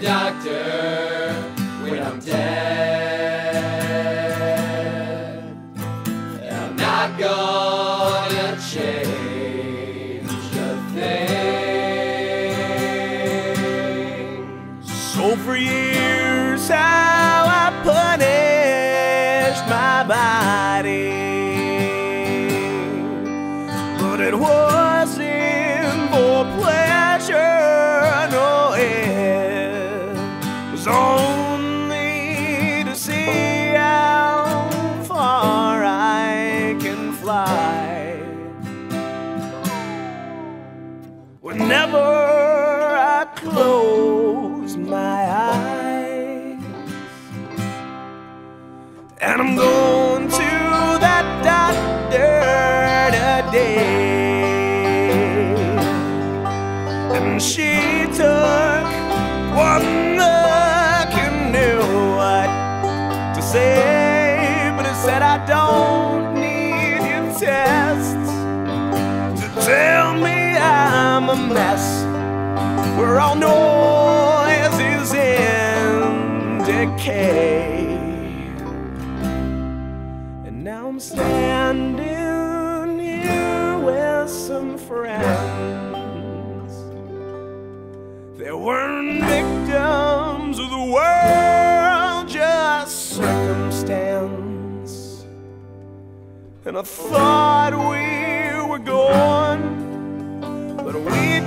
doctor when I'm dead. I'm not gonna change a thing. So for years, how I punished my body, but it wasn't for pleasure. Whenever I close my eyes, and I'm going to that doctor today. And she took one look and knew what to say, but it said, I don't a mess. We're all noises in decay. And now I'm standing here with some friends. They weren't victims of the world, just circumstance. And I thought we were we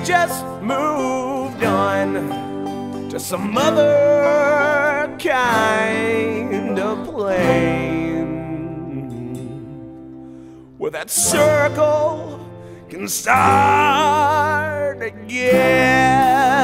just moved on to some other kind of plane where that circle can start again.